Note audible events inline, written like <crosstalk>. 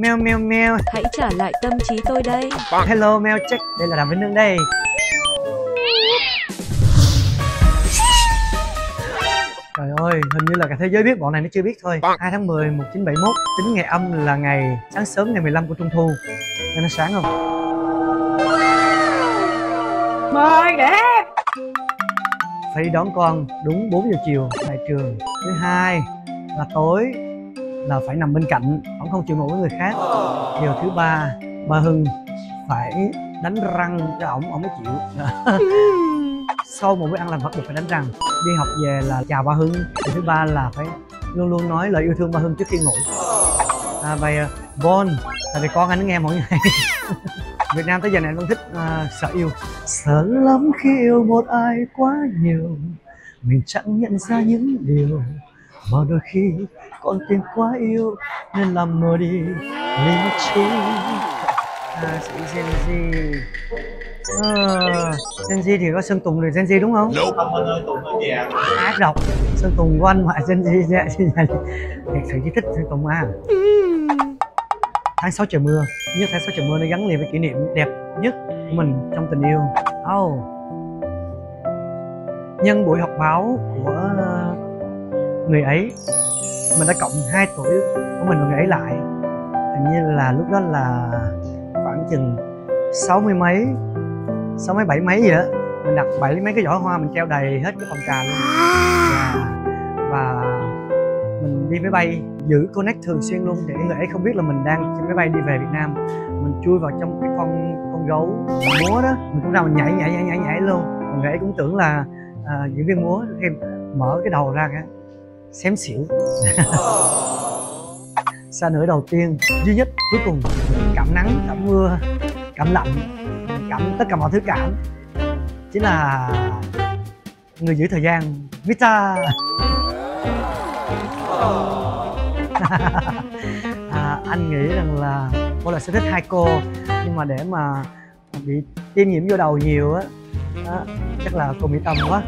meo meo meo Hãy trả lại tâm trí tôi đây. Hello meo check đây là đàm vĩnh hưng đây. Trời ơi, hình như là cả thế giới biết bọn này nó chưa biết thôi. 2 tháng 10, 1971 Tính ngày âm là ngày sáng sớm ngày 15 của Trung Thu. Nên nó sáng không? Mời đẹp Phải đi đón con đúng 4 giờ chiều tại trường. Thứ hai là tối là phải nằm bên cạnh Ông không chịu ngủ với người khác. Điều thứ ba, bà Hưng phải đánh răng cho ổng, ổng mới chịu. <laughs> Sau một bữa ăn làm vật, buộc phải đánh răng đi học về là chào ba hưng. Điều thứ ba là phải luôn luôn nói lời yêu thương ba hưng trước khi ngủ. À, bài bon tại vì con anh nghe mỗi ngày. <laughs> Việt nam tới giờ này anh vẫn thích uh, sợ yêu. Sợ lắm khi yêu một ai quá nhiều mình chẳng nhận ra những điều mà đôi khi con tim quá yêu nên làm mờ đi lý trí à, sự Gen Z. À, Gen Z thì có Sơn Tùng rồi Gen Z đúng không? Không anh ơi, Tùng hơi già ác độc Sơn Tùng của anh mà Gen Z dạ, dạ. Thật sự chỉ thích Sơn Tùng à Tháng 6 trời mưa. Nhất tháng 6 trời mưa nó gắn liền với kỷ niệm đẹp nhất của mình trong tình yêu. Oh Nhân buổi họp báo của người ấy. Mình đã cộng 2 tuổi của mình và người ấy lại. Hình như là lúc đó là khoảng chừng sáu mươi mấy sáu mấy bảy mấy gì đó. Mình đặt bảy mấy cái giỏ hoa mình treo đầy hết cái phòng trà luôn. Và, và mình đi máy bay giữ connect thường xuyên luôn để người ấy không biết là mình đang trên máy bay đi về Việt Nam. Mình chui vào trong cái con con gấu múa đó. Mình cũng ra mình nhảy nhảy nhảy nhảy nhảy luôn. Người ấy cũng tưởng là uh, diễn viên múa. Khi mở cái đầu ra cái xém xỉu. Xa nửa đầu tiên duy nhất cuối cùng cảm nắng cảm mưa cảm lạnh cảm tất cả mọi thứ cảm chính là người giữ thời gian Vita <laughs> à, anh nghĩ rằng là cô là sẽ thích hai cô nhưng mà để mà bị tiêm nhiễm vô đầu nhiều á chắc là cô mỹ tâm quá.